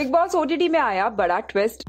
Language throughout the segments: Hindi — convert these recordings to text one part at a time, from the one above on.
बिग बॉस ओटीटी में आया बड़ा ट्विस्ट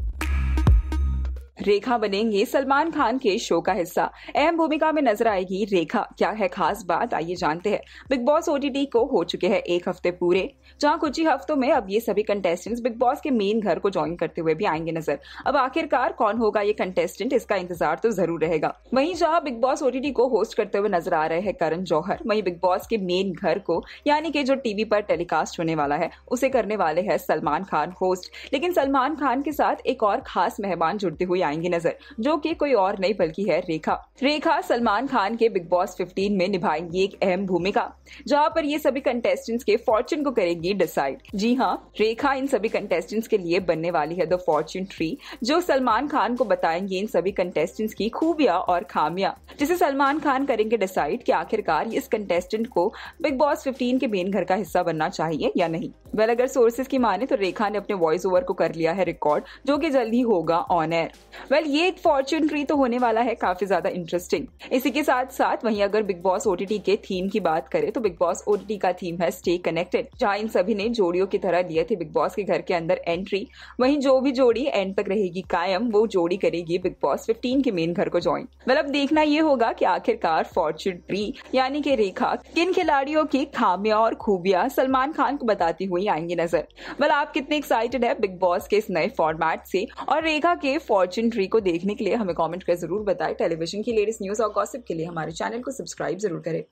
रेखा बनेंगे। सलमान खान के शो का हिस्सा। अहम भूमिका में नज़र आएगी रेखा। क्या है खास बात? आइए जानते हैं। बिग बॉस ओटीटी को हो चुके हैं एक हफ़्ते पूरे। जहाँ कुछ ही हफ्तों में अब ये सभी कंटेस्टेंट्स बिग बॉस के मेन घर को ज्वाइन करते हुए भी आएँगे नज़र। अब आखिरकार कौन होगा ये कंटेस्टेंट इसका इंतज़ार तो ज़रूर रहेगा। वहीं जहाँ बिग बॉस ओटीटी को होस्ट करते हुए नज़र आ रहे हैं करण जौहर, वहीं बिग बॉस के मेन घर को, यानी कि जो टीवी पर टेलीकास्ट होने वाला है, उसे करने वाले हैं सलमान खान होस्ट लेकिन सलमान खान के साथ एक और खास मेहमान जुड़ते हुए आएँगे नज़र, जो कि कोई और नहीं बल्कि है रेखा। रेखा सलमान खान के बिग बॉस 15 में निभाएँगी एक अहम भूमिका, जहाँ पर ये सभी कंटेस्टेंट्स के फॉर्चून को करेंगी डिसाइड जी हाँ रेखा इन सभी कंटेस्टेंट्स के लिए बनने वाली है द फॉर्चून ट्री जो सलमान खान को बताएँगे इन सभी कंटेस्टेंट्स की खूबियाँ और खामियाँ। जिसे सलमान खान करेंगे डिसाइड कि आखिरकार इस कंटेस्टेंट को बिग बॉस 15 के मेन घर का हिस्सा बनना चाहिए या नहीं। वेल अगर सोर्सेज की माने तो रेखा ने अपने वॉइस ओवर को कर लिया है रिकॉर्ड जो कि जल्द होगा ऑन एयर वेल ये एक फॉर्चून ट्री तो होने वाला है, काफ़ी ज़्यादा इंटरेस्टिंग इसी के साथ साथ वहीं अगर बिग बॉस ओटीटी के थीम की बात करें तो बिग बॉस ओटीटी का थीम है स्टे कनेक्टेड जहाँ इन सभी ने जोड़ियों की तरह लिए थे बिग बॉस के घर के अंदर एंट्री वहीं जो भी जोड़ी एंड तक रहेगी कायम, वो जोड़ी करेगी बिग बॉस फिफ्टीन के मेन घर को ज्वाइन वेल अब देखना ये होगा की आखिरकार फॉर्चून ट्री यानी की रेखा, किन खिलाड़ियों की खामियाँ और खूबियाँ सलमान खान को बताती हुई आएँगी नज़र। वेल आप कितने एक्साइटेड है बिग बॉस के इस नए फॉर्मेट से? और रेखा के फॉर्चून ट्री को देखने के लिए हमें कॉमेंट कर ज़रूर बताए। टेलीविज़न की लेटेस्ट न्यूज़ और गॉसिप के लिए हमारे चैनल को सब्सक्राइब ज़रूर करें।